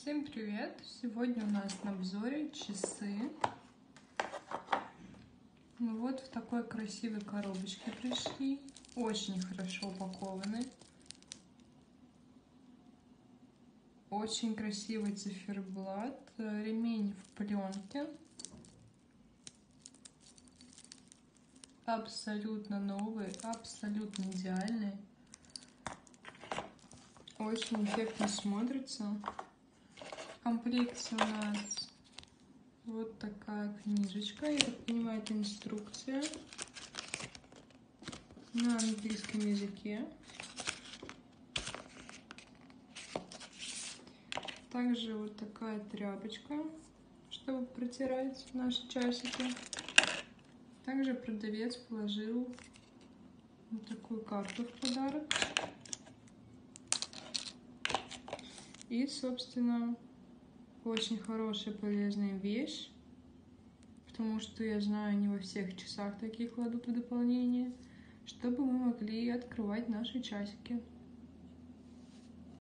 Всем привет! Сегодня у нас на обзоре часы. Ну вот в такой красивой коробочке пришли. Очень хорошо упакованы. Очень красивый циферблат. Ремень в пленке. Абсолютно новый, абсолютно идеальный. Очень эффектно смотрится. В комплекте у нас вот такая книжечка. Я так понимаю, это инструкция на английском языке. Также вот такая тряпочка, чтобы протирать наши часики. Также продавец положил вот такую карту в подарок. И, собственно, очень хорошая полезная вещь, потому что я знаю, не во всех часах такие кладут в дополнение, чтобы мы могли открывать наши часики.